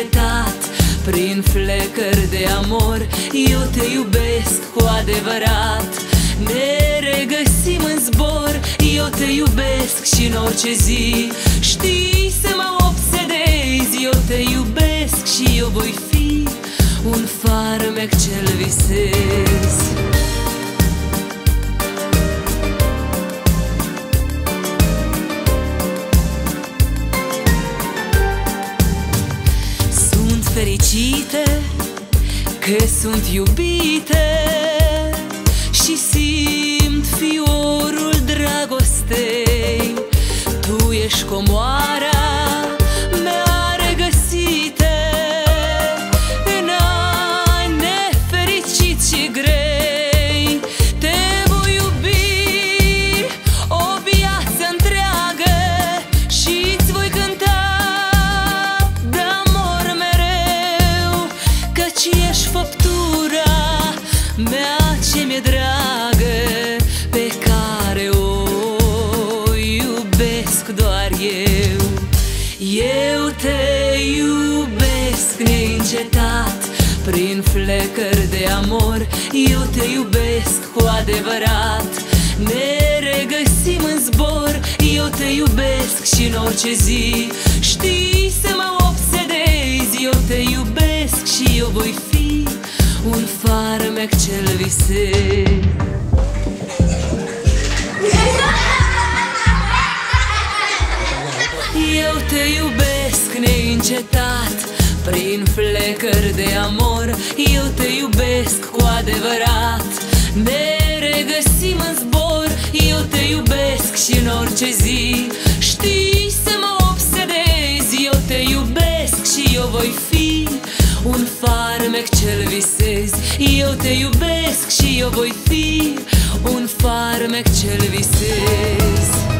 neîncetat Prin flecări de amor. Eu te iubesc cu adevărat. Ne regăsim în zbor. Eu te iubesc și în orice zi. Știi să mă obsedezi Eu te iubesc și eu voi fi Un farmec ce-l visez că sunt iubite Și simt fiorul dragostei. Tu ești comoara ce mi-e dragă Pe care o iubesc doar eu. Eu te iubesc neîncetat Prin flecări de amor Eu te iubesc cu adevărat. Ne regăsim în zbor Eu te iubesc și în orice zi. Știi să mă obsedezi Eu te iubesc și eu voi fi Un farmec ce-l visez Eu te iubesc neîncetat Prin flecări de amor. Eu te iubesc cu adevărat. Ne regăsim în zbor. Eu te iubesc și în orice zi. Știi să mă obsedezi. Eu te iubesc și eu voi fi Un farmec ce-l visez Eu te iubesc și eu voi fi Un farmec ce-l visez